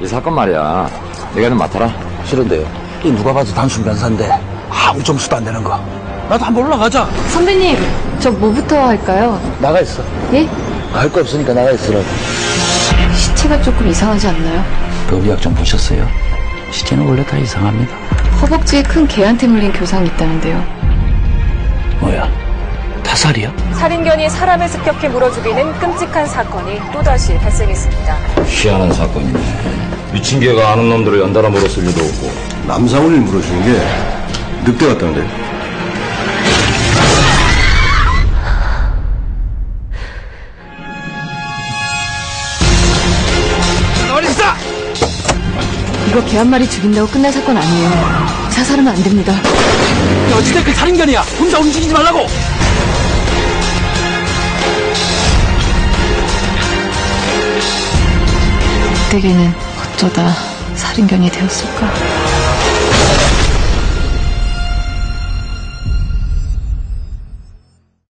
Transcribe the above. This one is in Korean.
이 사건 말이야. 네가 좀 맡아라. 싫은데요. 이 누가 봐도 단순 변사인데 아무 점수도 안 되는 거. 나도 한번 올라가자. 선배님, 저 뭐부터 할까요? 나가 있어. 예? 할 거 없으니까 나가 있으라고. 시체가 조금 이상하지 않나요? 법의학 좀 보셨어요? 시체는 원래 다 이상합니다. 허벅지에 큰 개한테 물린 교상이 있다는데요. 뭐야? 타살이야? 살인견이 사람을 습격해 물어 죽이는 끔찍한 사건이 또다시 발생했습니다. 희한한 사건이네. 미친 개가 아는 놈들을 연달아 물었을 리도 없고. 남사원을 물어주는 게 늑대 같다는데. 이거 개 한 마리 죽인다고 끝날 사건 아니에요. 자살하면 안 됩니다. 어찌됐든 살인견이야. 혼자 움직이지 말라고. 그때게는 어쩌다 살인견이 되었을까.